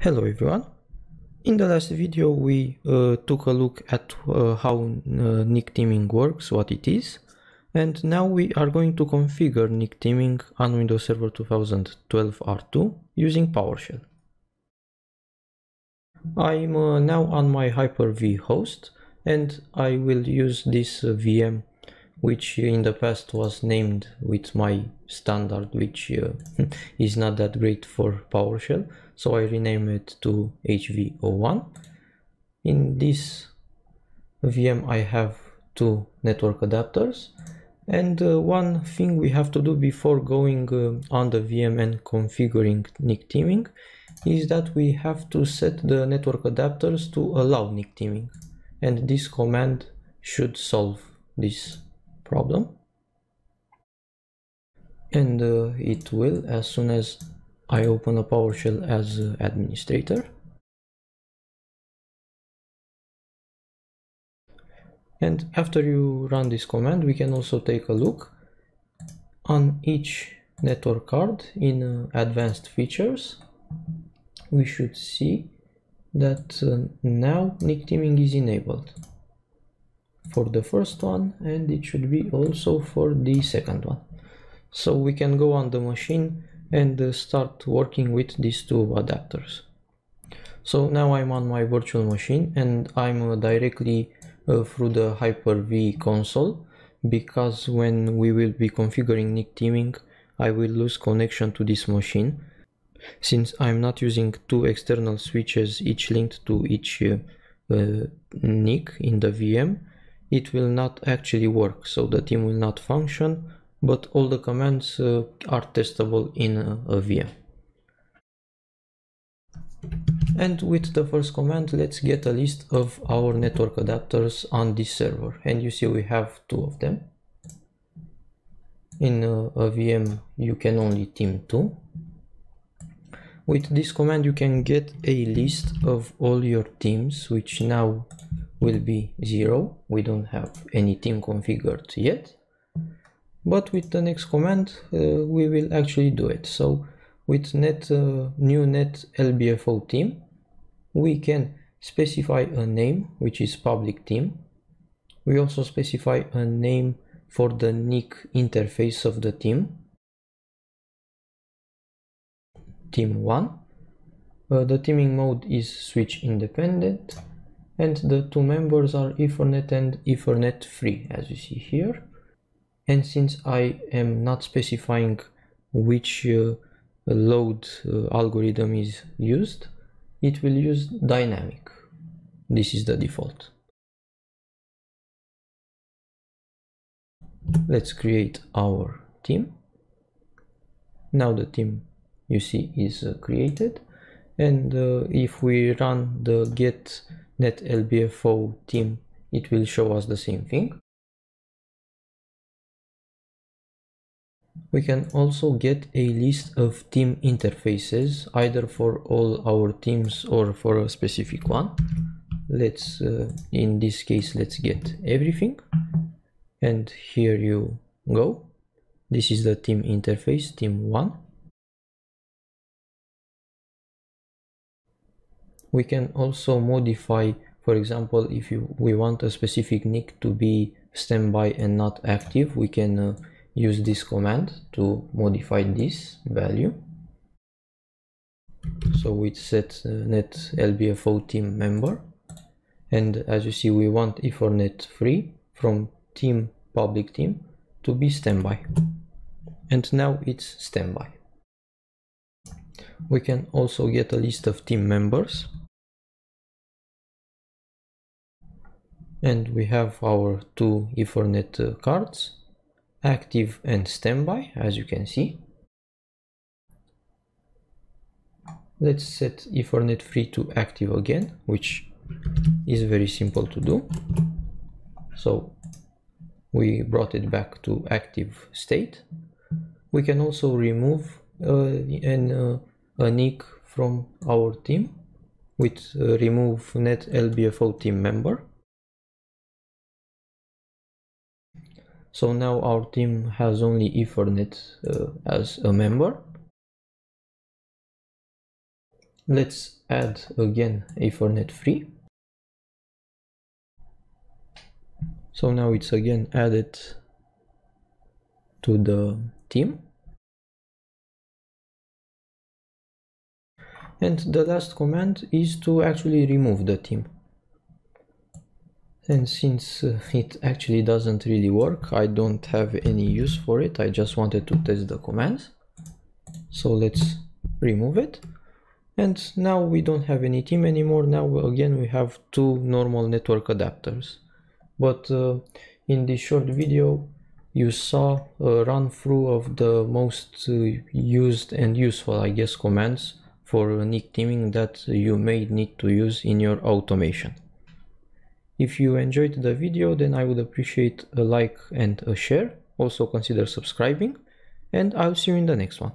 Hello everyone. In the last video we uh, took a look at uh, how uh, NIC teaming works, what it is, and now we are going to configure NIC teaming on Windows Server 2012 R2 using PowerShell. I'm uh, now on my Hyper-V host and I will use this uh, VM which in the past was named with my standard which uh, is not that great for PowerShell so I rename it to HV01 in this VM I have two network adapters and uh, one thing we have to do before going uh, on the VM and configuring NIC teaming is that we have to set the network adapters to allow NIC teaming and this command should solve this problem. And uh, it will as soon as I open a PowerShell as uh, administrator. And after you run this command we can also take a look on each network card in uh, advanced features. We should see that uh, now NIC teaming is enabled for the first one and it should be also for the second one. So we can go on the machine and uh, start working with these two adapters. So now I'm on my virtual machine and I'm uh, directly uh, through the Hyper-V console because when we will be configuring NIC teaming I will lose connection to this machine. Since I'm not using two external switches each linked to each uh, uh, NIC in the VM it will not actually work. So the team will not function but all the commands uh, are testable in a, a VM and with the first command let's get a list of our network adapters on this server. And you see we have two of them. In a, a VM you can only team two. With this command you can get a list of all your teams, which now will be zero. We don't have any team configured yet. But with the next command uh, we will actually do it. So with net uh, new net lbfo team, we can specify a name which is public team. we also specify a name for the NIC interface of the team, team 1 uh, the teaming mode is switch independent and the two members are Ethernet and Ethernet free as you see here. And since I am not specifying which uh, load uh, algorithm is used it will use dynamic. This is the default. Let's create our team. Now the team you see is uh, created and uh, if we run the get net lbfo team it will show us the same thing. We can also get a list of team interfaces either for all our teams or for a specific one. Let's uh, in this case let's get everything. And here you go. This is the team interface team 1 we can also modify for example if you we want a specific NIC to be standby and not active we can uh, use this command to modify this value. So we set uh, net lbfo team member. And as you see we want ethernet free from team public team to be standby. And now it's standby. We can also get a list of team members and we have our two ethernet uh, cards active and standby as you can see. Let's set ethernet 3 to active again which is very simple to do. So we brought it back to active state. We can also remove uh, an, uh, a NIC from our team with uh, remove net lbfo team member so now our team has only ethernet uh, as a member let's add again Ethernet 3. So now it's again added to the team. And the last command is to actually remove the team. And since uh, it actually doesn't really work, I don't have any use for it. I just wanted to test the commands. So let's remove it and now we don't have any team anymore now again we have two normal network adapters but uh, in this short video you saw a run through of the most uh, used and useful I guess commands for NIC teaming that you may need to use in your automation. If you enjoyed the video then I would appreciate a like and a share, also consider subscribing and I'll see you in the next one.